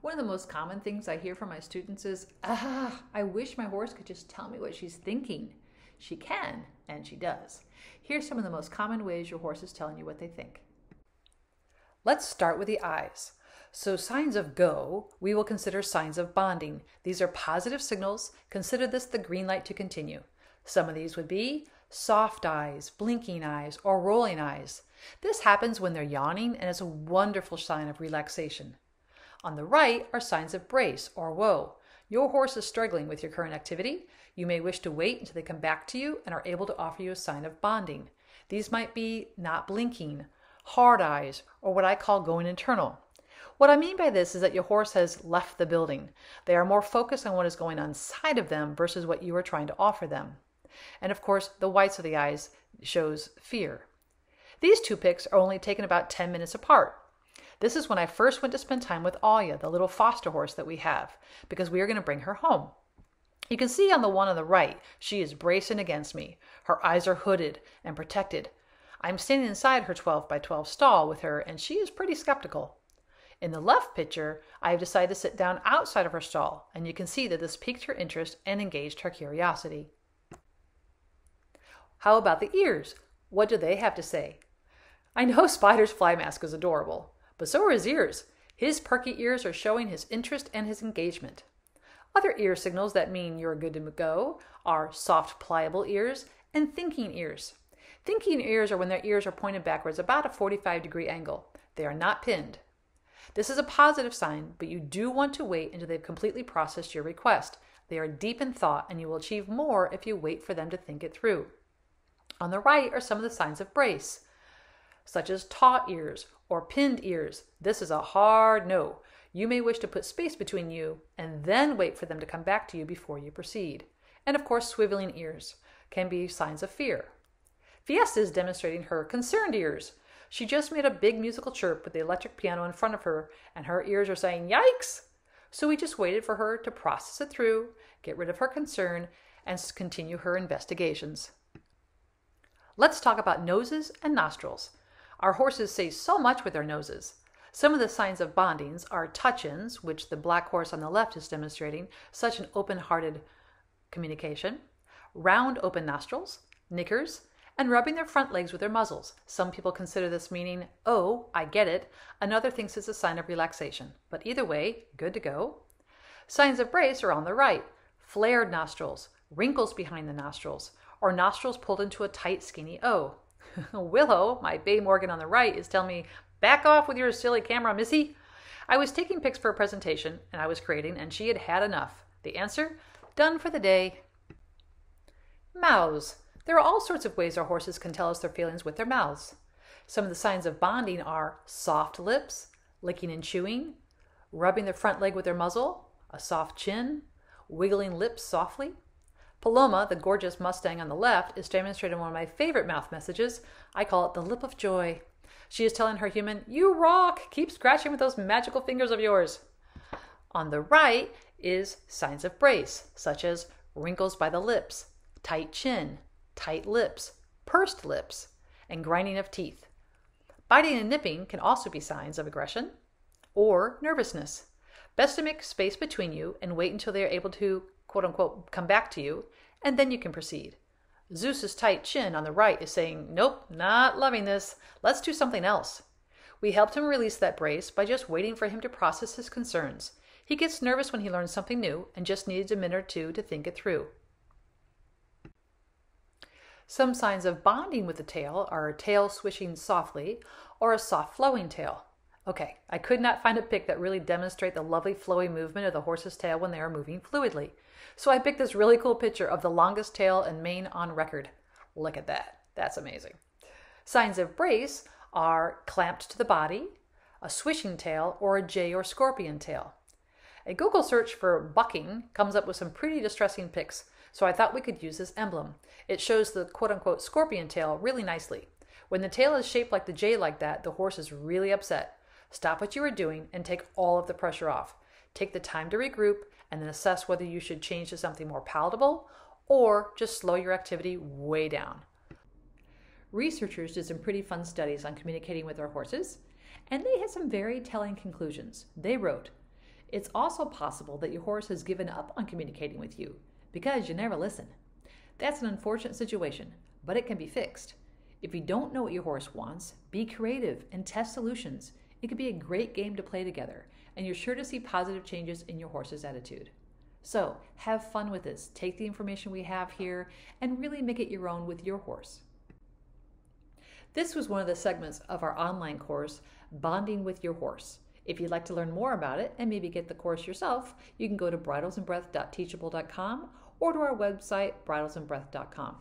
One of the most common things I hear from my students is, ah, I wish my horse could just tell me what she's thinking. She can, and she does. Here's some of the most common ways your horse is telling you what they think. Let's start with the eyes. So, signs of go, we will consider signs of bonding. These are positive signals. Consider this the green light to continue. Some of these would be soft eyes, blinking eyes, or rolling eyes. This happens when they're yawning and is a wonderful sign of relaxation. On the right are signs of brace or whoa. Your horse is struggling with your current activity. You may wish to wait until they come back to you and are able to offer you a sign of bonding. These might be not blinking, hard eyes, or what I call going internal. What I mean by this is that your horse has left the building. They are more focused on what is going on inside of them versus what you are trying to offer them. And of course, the whites of the eyes shows fear. These two pics are only taken about 10 minutes apart. This is when I first went to spend time with Alia, the little foster horse that we have, because we are going to bring her home. You can see on the one on the right, she is bracing against me. Her eyes are hooded and protected. I'm standing inside her 12 by 12 stall with her, and she is pretty skeptical. In the left picture, I have decided to sit down outside of her stall, and you can see that this piqued her interest and engaged her curiosity. How about the ears? What do they have to say? I know Spider's fly mask is adorable, but so are his ears. His perky ears are showing his interest and his engagement. Other ear signals that mean you're good to go are soft, pliable ears and thinking ears. Thinking ears are when their ears are pointed backwards about a 45 degree angle. They are not pinned. This is a positive sign, but you do want to wait until they've completely processed your request. They are deep in thought, and you will achieve more if you wait for them to think it through. On the right are some of the signs of brace, such as taut ears or pinned ears. This is a hard no. You may wish to put space between you and then wait for them to come back to you before you proceed. And of course, swiveling ears can be signs of fear. Fiesta is demonstrating her concerned ears. She just made a big musical chirp with the electric piano in front of her, and her ears are saying, Yikes! So we just waited for her to process it through, get rid of her concern, and continue her investigations. Let's talk about noses and nostrils. Our horses say so much with their noses. Some of the signs of bondings are touch ins, which the black horse on the left is demonstrating, such an open hearted communication, round open nostrils, nickers, and rubbing their front legs with their muzzles. Some people consider this meaning, oh, I get it. Another thinks it's a sign of relaxation. But either way, good to go. Signs of brace are on the right flared nostrils, wrinkles behind the nostrils, or nostrils pulled into a tight, skinny O. Willow, my Bay Morgan on the right, is telling me, back off with your silly camera, missy. I was taking pics for a presentation and I was creating, and she had had enough. The answer? Done for the day. Mouths. There are all sorts of ways our horses can tell us their feelings with their mouths. Some of the signs of bonding are soft lips, licking and chewing, rubbing their front leg with their muzzle, a soft chin, wiggling lips softly, Paloma, the gorgeous Mustang on the left, is demonstrating one of my favorite mouth messages. I call it the lip of joy. She is telling her human, You rock! Keep scratching with those magical fingers of yours. On the right is signs of brace, such as wrinkles by the lips, tight chin, tight lips, pursed lips, and grinding of teeth. Biting and nipping can also be signs of aggression or nervousness. Best to make space between you and wait until they are able to quote unquote come back to you, and then you can proceed. Zeus's tight chin on the right is saying, Nope, not loving this. Let's do something else. We helped him release that brace by just waiting for him to process his concerns. He gets nervous when he learns something new and just needs a minute or two to think it through. Some signs of bonding with the tail are a tail swishing softly or a soft flowing tail. Okay, I could not find a pic that really demonstrate the lovely flowy movement of the horse's tail when they are moving fluidly. So I picked this really cool picture of the longest tail and mane on record. Look at that. That's amazing. Signs of brace are clamped to the body, a swishing tail, or a jay or scorpion tail. A Google search for bucking comes up with some pretty distressing pics, so I thought we could use this emblem. It shows the quote unquote scorpion tail really nicely. When the tail is shaped like the J like that, the horse is really upset. Stop what you are doing and take all of the pressure off. Take the time to regroup and then assess whether you should change to something more palatable or just slow your activity way down. Researchers did some pretty fun studies on communicating with our horses, and they had some very telling conclusions. They wrote It's also possible that your horse has given up on communicating with you because you never listen. That's an unfortunate situation, but it can be fixed. If you don't know what your horse wants, be creative and test solutions. It could be a great game to play together, and you're sure to see positive changes in your horse's attitude. So, have fun with this. Take the information we have here and really make it your own with your horse. This was one of the segments of our online course, Bonding with Your Horse. If you'd like to learn more about it and maybe get the course yourself, you can go to bridlesandbreath.teachable.com or to our website, bridlesandbreath.com.